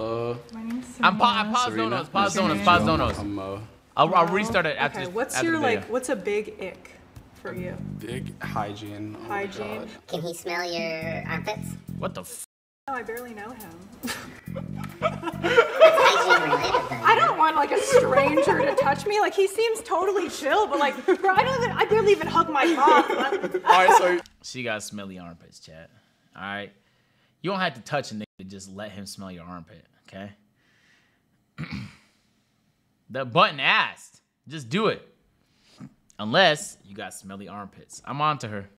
Hello. My name's I'm pa- I Serena. pause Serena. donos. Pause What's your donos. name? Pause I'm- donos. I'm Mo. I'll, I'll restart it after. Okay, this- what's after your the video. like? What's a big ick for you? Big hygiene. Oh my Hygiene. God. Can he smell your armpits? What the? F- Oh, I barely know him. Hygiene related then. I don't want like a stranger to touch me. Like he seems totally chill, but like bro, I don't even. I barely even hug my mom. All right, so she got smelly armpits, chat. All right. You don't have to touch a nigga to just let him smell your armpit. Okay. the button asked. Just do it. Unless you got smelly armpits. I'm on to her.